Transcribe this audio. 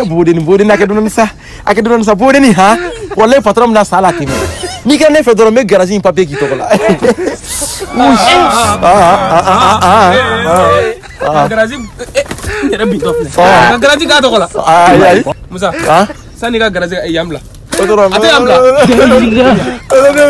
e bodeni bodeni a kɛ sa ake dunan sa bodeni ha walayi patron na sala la n'i kan ne fedoro me n garage in papier k'i to la ah, ah, ah, ah, filɛ. Ah. ah, ah. ah. Ka garaji k'a tɔgɔ la. ah, Musa han i ka garaji yan bila. A tɛ bila.